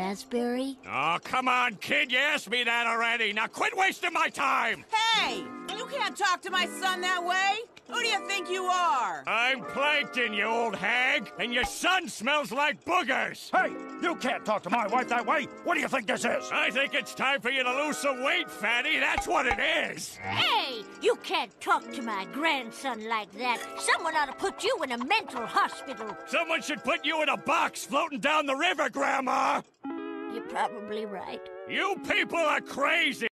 raspberry? Oh, come on, kid. You asked me that already. Now quit wasting my time. Hey! You can't talk to my son that way! Who do you think you are? I'm Plankton, you old hag, and your son smells like boogers. Hey, you can't talk to my wife that way. What do you think this is? I think it's time for you to lose some weight, fatty. That's what it is. Hey, you can't talk to my grandson like that. Someone ought to put you in a mental hospital. Someone should put you in a box floating down the river, Grandma. You're probably right. You people are crazy.